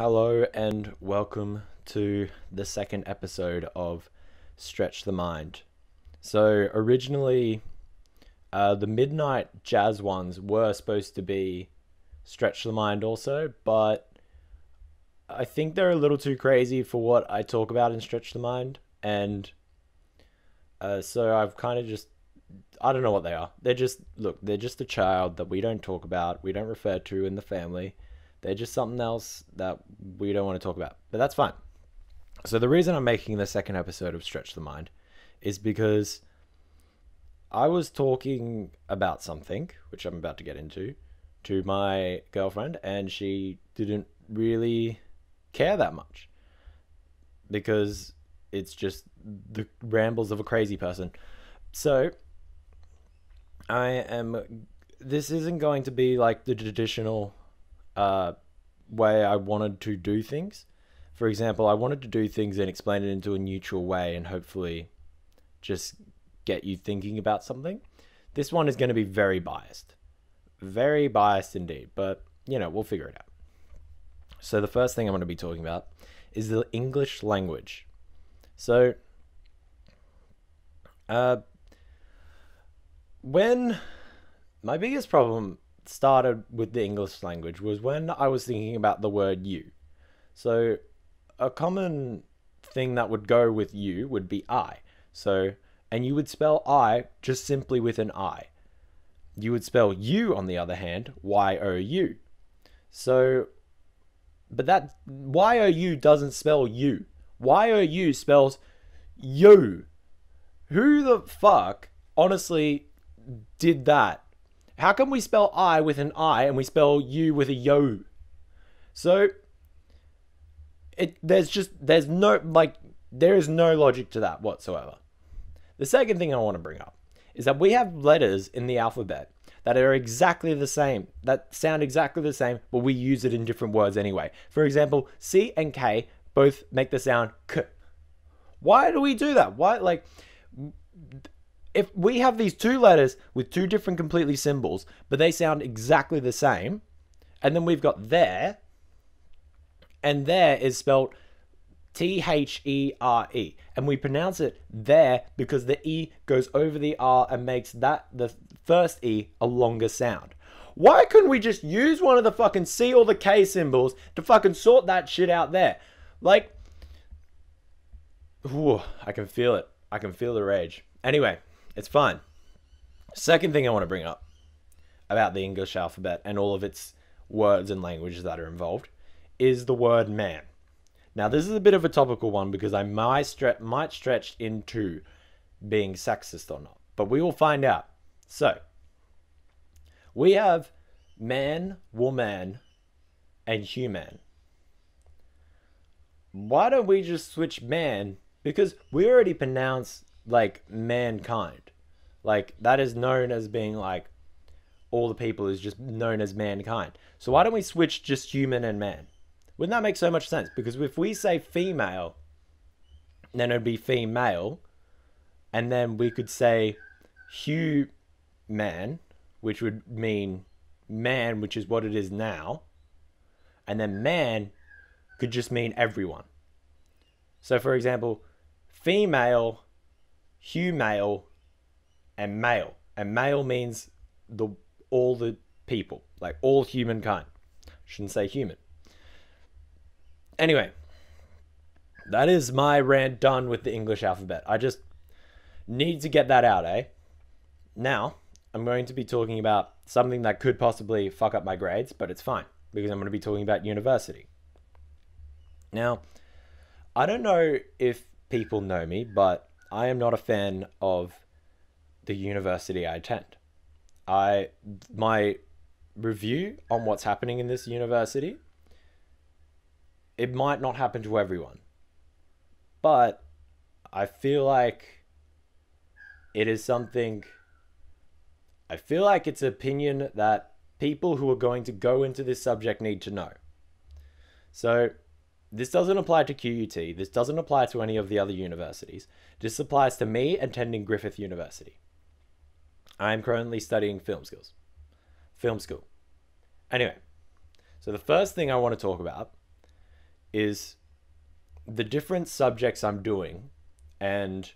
Hello and welcome to the second episode of Stretch the Mind. So, originally, uh, the Midnight Jazz ones were supposed to be Stretch the Mind also, but I think they're a little too crazy for what I talk about in Stretch the Mind, and uh, so I've kind of just. I don't know what they are. They're just, look, they're just a child that we don't talk about, we don't refer to in the family they're just something else that we don't want to talk about. But that's fine. So the reason I'm making the second episode of Stretch the Mind is because I was talking about something, which I'm about to get into, to my girlfriend, and she didn't really care that much because it's just the rambles of a crazy person. So I am. This isn't going to be like the traditional uh, way I wanted to do things. For example, I wanted to do things and explain it into a neutral way and hopefully just get you thinking about something. This one is going to be very biased. Very biased indeed, but you know, we'll figure it out. So, the first thing I'm going to be talking about is the English language. So, uh, when my biggest problem started with the English language was when I was thinking about the word you. So, a common thing that would go with you would be I. So, and you would spell I just simply with an I. You would spell you, on the other hand, Y O U. So, but that Y O U doesn't spell you. Y O U spells you. Who the fuck honestly did that? How come we spell I with an I and we spell you with a yo? So it there's just there's no like there is no logic to that whatsoever. The second thing I want to bring up is that we have letters in the alphabet that are exactly the same, that sound exactly the same, but we use it in different words anyway. For example, C and K both make the sound K. Why do we do that? Why, like, if we have these two letters with two different completely symbols, but they sound exactly the same, and then we've got there, and there is spelled T H E R E, and we pronounce it there because the E goes over the R and makes that the first E a longer sound. Why couldn't we just use one of the fucking C or the K symbols to fucking sort that shit out there? Like, I can feel it. I can feel the rage. Anyway, it's fine. Second thing I want to bring up about the English alphabet and all of its words and languages that are involved is the word man. Now, this is a bit of a topical one because I might, stre- might stretch into being sexist or not, but we will find out. So, we have man, woman, and human. Why don't we just switch man? Because we already pronounce like mankind. Like that is known as being like all the people is just known as mankind. So why don't we switch just human and man? Wouldn't that make so much sense? Because if we say female, then it'd be female, and then we could say Hugh man, which would mean man, which is what it is now, and then man could just mean everyone. So, for example, female male, and male. And male means the all the people, like all humankind. Shouldn't say human. Anyway, that is my rant done with the English alphabet. I just need to get that out, eh? Now, I'm going to be talking about something that could possibly fuck up my grades, but it's fine because I'm going to be talking about university. Now, I don't know if people know me, but I am not a fan of the university I attend. I my review on what's happening in this university it might not happen to everyone. But I feel like it is something I feel like it's an opinion that people who are going to go into this subject need to know. So this doesn't apply to QUT. This doesn't apply to any of the other universities. This applies to me attending Griffith University. I am currently studying film skills. Film school. Anyway, so the first thing I want to talk about is the different subjects I'm doing and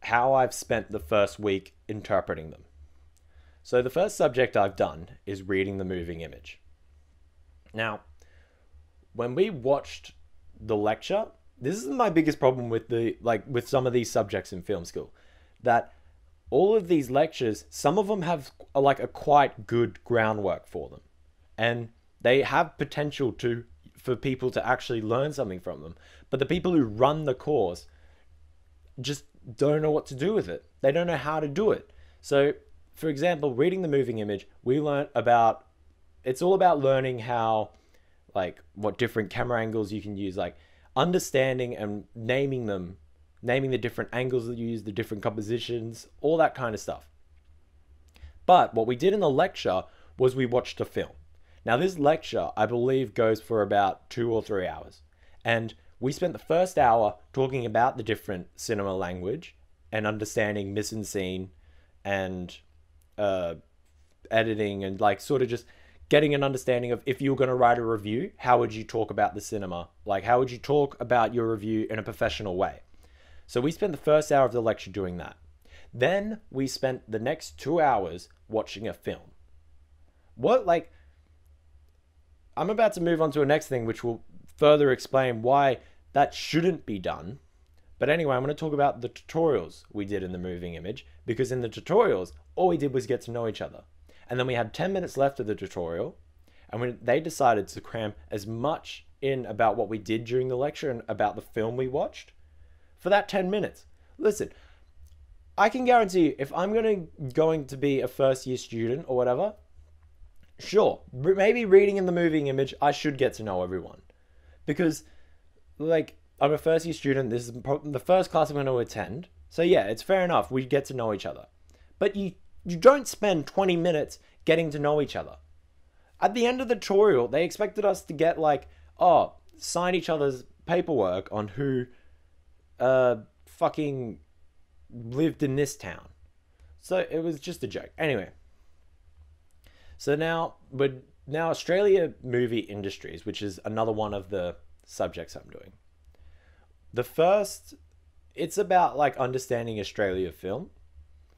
how I've spent the first week interpreting them. So, the first subject I've done is reading the moving image. Now, when we watched the lecture, this is my biggest problem with the like with some of these subjects in film school that all of these lectures some of them have like a quite good groundwork for them. And they have potential to for people to actually learn something from them. But the people who run the course just don't know what to do with it. They don't know how to do it. So for example reading the moving image we learned about it's all about learning how like what different camera angles you can use like understanding and naming them, naming the different angles that you use, the different compositions, all that kind of stuff. But what we did in the lecture was we watched a film. Now, this lecture, I believe, goes for about two or three hours. And we spent the first hour talking about the different cinema language and understanding mise en scene and uh, editing and like sort of just getting an understanding of if you were going to write a review, how would you talk about the cinema? Like, how would you talk about your review in a professional way? So, we spent the first hour of the lecture doing that. Then we spent the next two hours watching a film. What, like, I'm about to move on to a next thing which will further explain why that shouldn't be done. But anyway, I'm going to talk about the tutorials we did in the moving image because in the tutorials, all we did was get to know each other. And then we had 10 minutes left of the tutorial. And when they decided to cram as much in about what we did during the lecture and about the film we watched for that 10 minutes. Listen, I can guarantee you, if I'm to going to be a first year student or whatever, sure, maybe reading in the moving image, I should get to know everyone, because like I'm a first year student. This is the first class I'm going to attend, so yeah, it's fair enough. We get to know each other, but you you don't spend 20 minutes getting to know each other. At the end of the tutorial, they expected us to get like, oh, sign each other's paperwork on who uh fucking lived in this town. So it was just a joke. Anyway. So now but now Australia movie industries, which is another one of the subjects I'm doing. The first it's about like understanding Australia film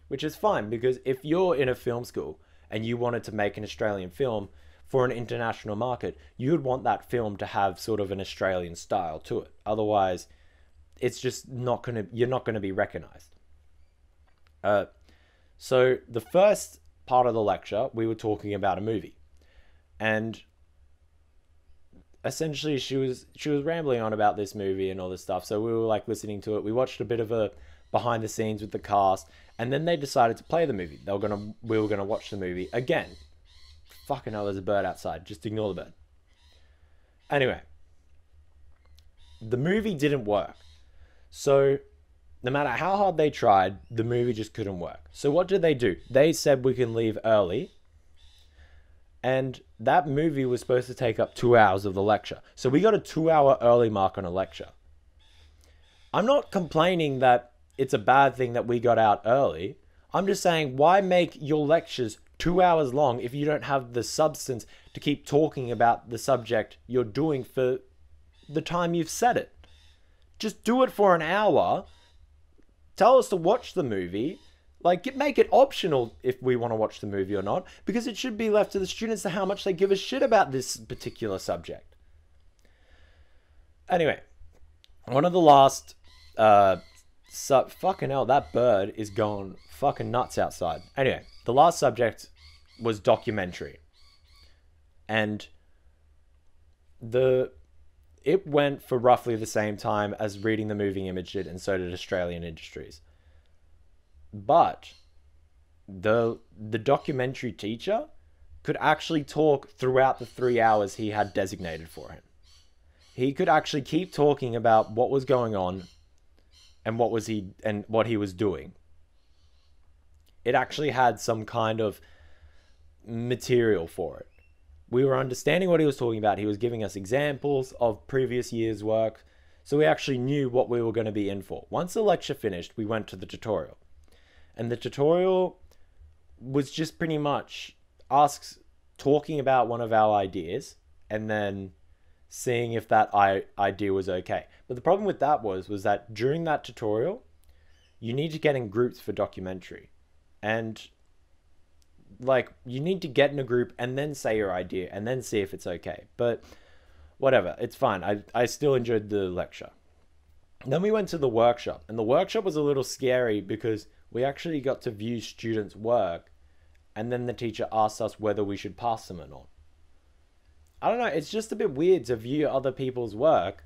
which is fine because if you're in a film school and you wanted to make an Australian film for an international market, you would want that film to have sort of an Australian style to it. Otherwise, it's just not going to you're not going to be recognized. Uh, so the first part of the lecture, we were talking about a movie, and essentially she was she was rambling on about this movie and all this stuff. So we were like listening to it. We watched a bit of a behind the scenes with the cast, and then they decided to play the movie. They were gonna we were gonna watch the movie again. Fucking hell, there's a bird outside. Just ignore the bird. Anyway, the movie didn't work. So no matter how hard they tried, the movie just couldn't work. So what did they do? They said we can leave early. And that movie was supposed to take up two hours of the lecture. So we got a two hour early mark on a lecture. I'm not complaining that it's a bad thing that we got out early. I'm just saying, why make your lectures two hours long if you don't have the substance to keep talking about the subject you're doing for the time you've set it? Just do it for an hour. Tell us to watch the movie. Like, make it optional if we want to watch the movie or not, because it should be left to the students to how much they give a shit about this particular subject. Anyway, one of the last uh, so fucking hell, that bird is going fucking nuts outside. Anyway, the last subject was documentary. And the it went for roughly the same time as reading the moving image did, and so did Australian Industries. But the the documentary teacher could actually talk throughout the three hours he had designated for him. He could actually keep talking about what was going on and what was he and what he was doing. It actually had some kind of material for it. We were understanding what he was talking about. He was giving us examples of previous year's work, so we actually knew what we were going to be in for. Once the lecture finished, we went to the tutorial. And the tutorial was just pretty much asks talking about one of our ideas and then seeing if that I- idea was okay. But the problem with that was was that during that tutorial, you need to get in groups for documentary. And like you need to get in a group and then say your idea and then see if it's okay. But whatever, it's fine. I I still enjoyed the lecture. Then we went to the workshop, and the workshop was a little scary because we actually got to view students' work, and then the teacher asked us whether we should pass them or not. I don't know, it's just a bit weird to view other people's work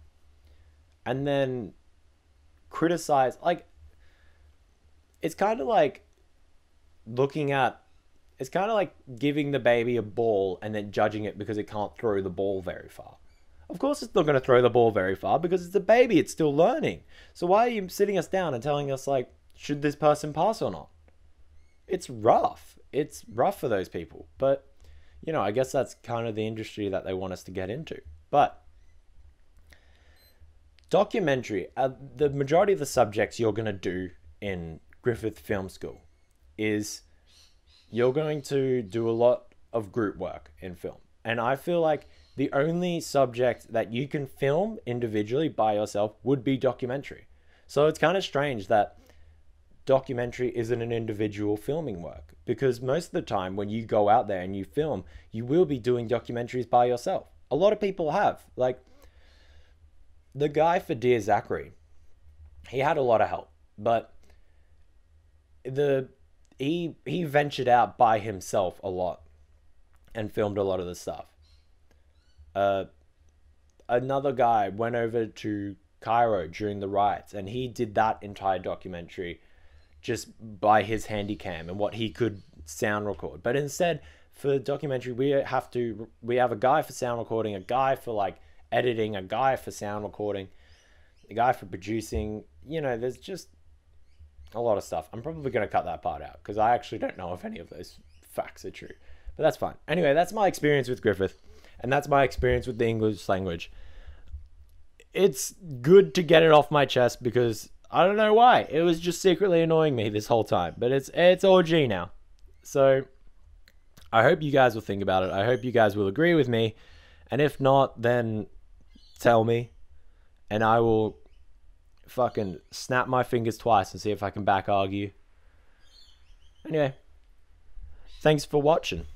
and then criticize like it's kind of like looking at it's kind of like giving the baby a ball and then judging it because it can't throw the ball very far. Of course, it's not going to throw the ball very far because it's a baby, it's still learning. So, why are you sitting us down and telling us, like, should this person pass or not? It's rough. It's rough for those people. But, you know, I guess that's kind of the industry that they want us to get into. But, documentary, uh, the majority of the subjects you're going to do in Griffith Film School is you're going to do a lot of group work in film. And I feel like the only subject that you can film individually by yourself would be documentary. So it's kind of strange that documentary isn't an individual filming work because most of the time when you go out there and you film, you will be doing documentaries by yourself. A lot of people have. Like the guy for Dear Zachary, he had a lot of help, but the he he ventured out by himself a lot and filmed a lot of the stuff. Uh, another guy went over to Cairo during the riots and he did that entire documentary just by his handy cam and what he could sound record. But instead, for the documentary, we have to we have a guy for sound recording, a guy for like editing, a guy for sound recording, a guy for producing. You know, there's just a lot of stuff. I'm probably going to cut that part out because I actually don't know if any of those facts are true. But that's fine. Anyway, that's my experience with Griffith, and that's my experience with the English language. It's good to get it off my chest because I don't know why. It was just secretly annoying me this whole time, but it's it's OG now. So I hope you guys will think about it. I hope you guys will agree with me. And if not, then tell me and I will fucking snap my fingers twice and see if I can back argue. Anyway, thanks for watching.